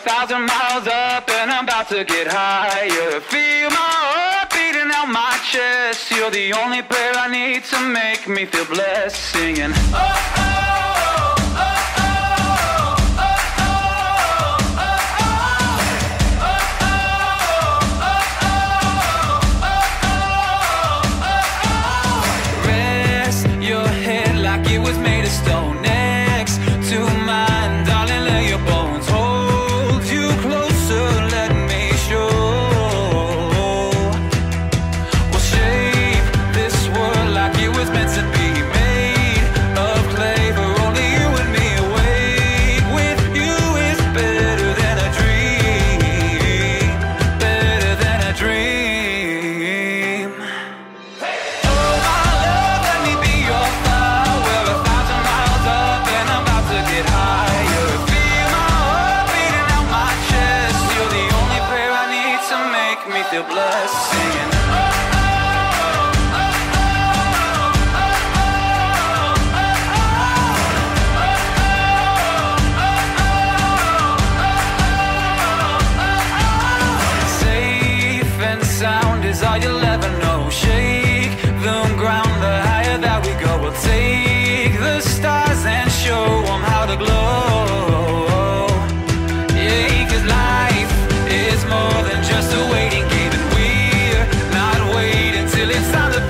thousand miles up and I'm about to get higher. Feel my heart beating out my chest. You're the only player I need to make me feel blessed. Singing. Oh, oh. still blessed, singing. Sound is all you'll ever know. Shake the ground, the higher that we go, we'll take.